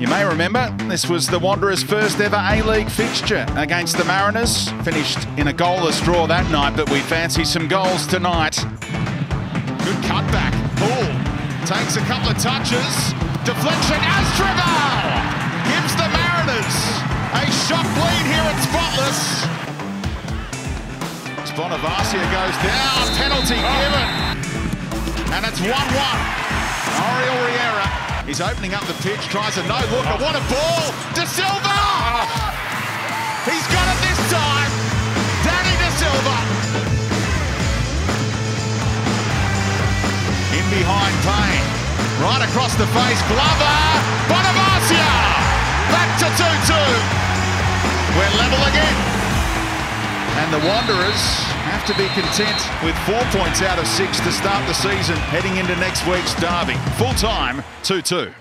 You may remember this was the Wanderers' first ever A-League fixture against the Mariners. Finished in a goalless draw that night, but we fancy some goals tonight. Good cutback. Poole takes a couple of touches. Deflection. Astroval gives the Mariners a shock lead here at Spotless. Bonevacia goes down. Penalty given. And it's 1-1. Oriol Riera He's opening up the pitch, tries a no-looker. What a ball! De Silva! He's got it this time! Danny De Silva! In behind Payne. Right across the face, Glover! And the Wanderers have to be content with four points out of six to start the season heading into next week's derby. Full time, 2 2.